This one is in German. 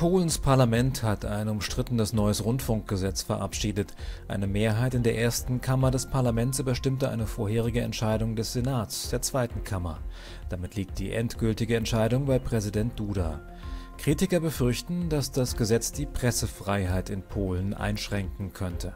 Polens Parlament hat ein umstrittenes neues Rundfunkgesetz verabschiedet. Eine Mehrheit in der ersten Kammer des Parlaments überstimmte eine vorherige Entscheidung des Senats, der zweiten Kammer. Damit liegt die endgültige Entscheidung bei Präsident Duda. Kritiker befürchten, dass das Gesetz die Pressefreiheit in Polen einschränken könnte